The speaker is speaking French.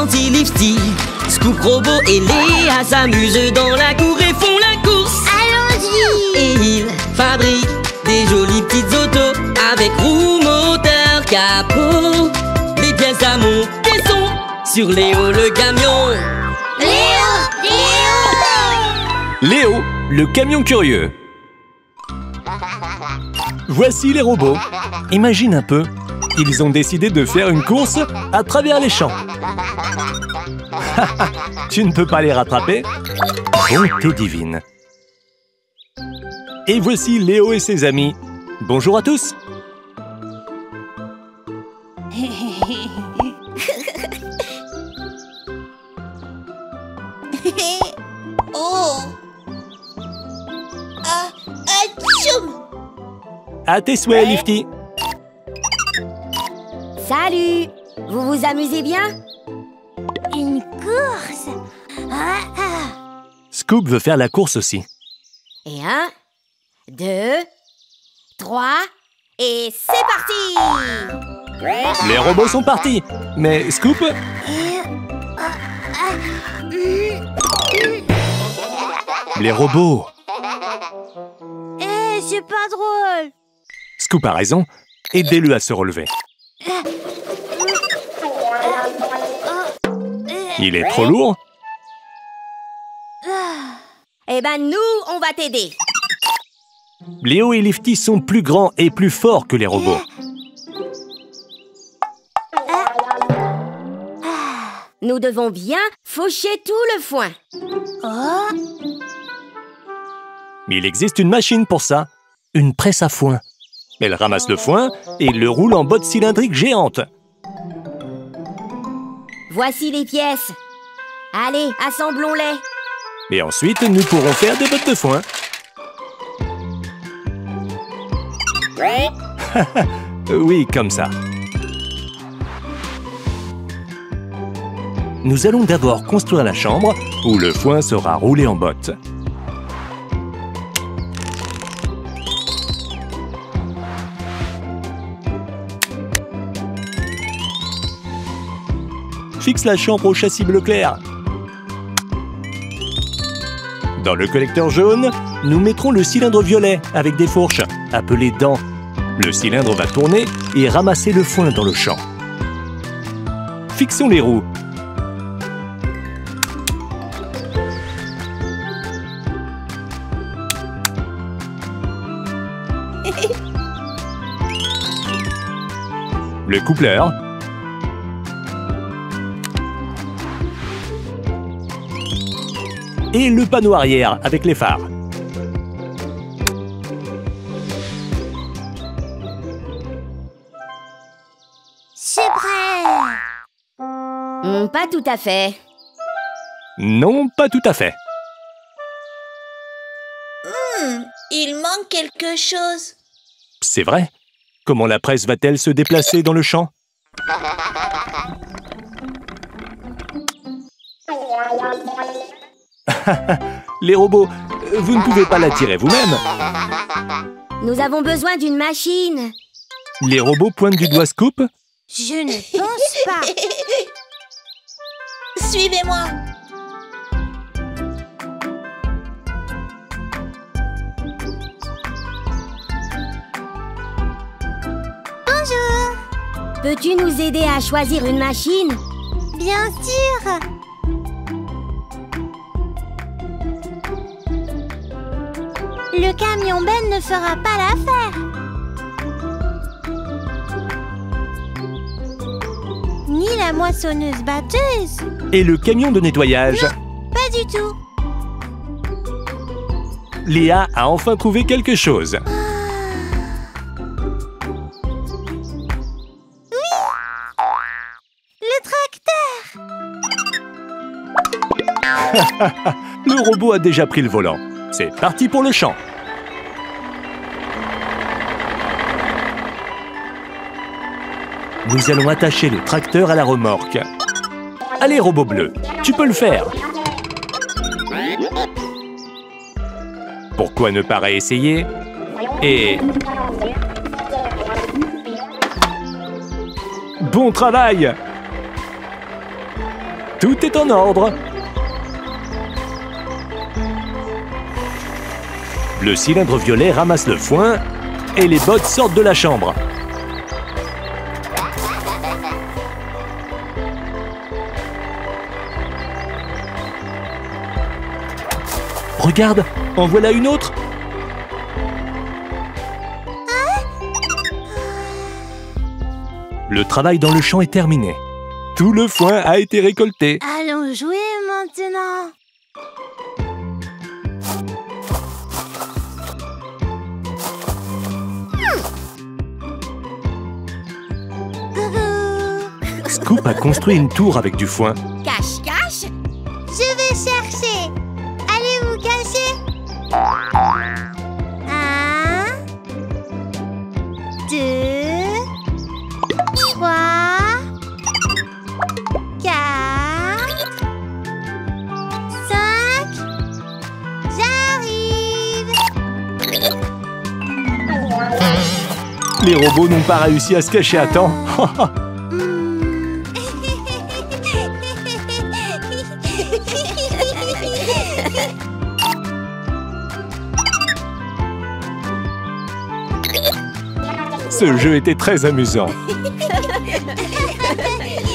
gentil Lifty. Scoop Robot et Léa s'amusent dans la cour et font la course. Allons-y Et ils fabriquent des jolies petites autos avec roues, moteur, capot. Les pièces à monter sont sur Léo le camion. Léo Léo Léo, le camion curieux. Voici les robots. Imagine un peu, ils ont décidé de faire une course à travers les champs. tu ne peux pas les rattraper Bonté divine. Et voici Léo et ses amis. Bonjour à tous. Oh Ah À tes souhaits, Lifty. Salut Vous vous amusez bien? Une course Ah ah Scoop veut faire la course aussi. Et un, deux, trois, et c'est parti Les robots sont partis. Mais Scoop, les robots. Eh, c'est pas drôle Scoop a raison. Aidez-le à se relever. Il est trop lourd Eh ben nous, on va t'aider Léo et Lifty sont plus grands et plus forts que les robots. Nous devons bien faucher tout le foin Oh Mais il existe une machine pour ça. Une presse à foin. Elle ramasse le foin et le roule en botte cylindrique géante. Voici les pièces Allez, assemblons-les Et ensuite, nous pourrons faire des bottes de foin. oui, comme ça. Nous allons d'abord construire la chambre où le foin sera roulé en bottes. Fixe la chambre au châssis bleu clair. Dans le collecteur jaune, nous mettrons le cylindre violet avec des fourches, appelées dents. Le cylindre va tourner et ramasser le foin dans le champ. Fixons les roues. Le coupleur. Et le panneau arrière avec les phares. C'est prêt Hmm, Pas tout à fait. Non, pas tout à fait. Il manque quelque chose. C'est vrai. Comment la presse va-t-elle se déplacer dans le champ? Les robots, vous ne pouvez pas la tirer vous-même. Nous avons besoin d'une machine Les robots pointent du doigt Scoop. Je ne pense pas. Suivez-moi. Bonjour. Peux-tu nous aider à choisir une machine? Bien sûr. Le camion Ben ne fera pas l'affaire. Ni la moissonneuse batteuse. Et le camion de nettoyage. Pas du tout. Léa a enfin trouvé quelque chose. Le tracteur. Le robot a déjà pris le volant. C'est parti pour le champ. Nous allons attacher le tracteur à la remorque. Allez, robot bleu, tu peux le faire. Pourquoi ne pas réessayer Et... Bon travail Tout est en ordre. Le cylindre violet ramasse le foin et les bottes sortent de la chambre. Regarde, en voilà une autre Le travail dans le champ est terminé. Tout le foin a été récolté. Allons jouer maintenant. Scoop a construit une tour avec du foin. Cache, cache Je vais chercher. Allez vous cacher. Un, deux, trois, quatre, cinq. J'arrive. Les robots n'ont pas réussi à se cacher à temps. Ce jeu était très amusant.